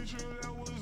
Picture that was.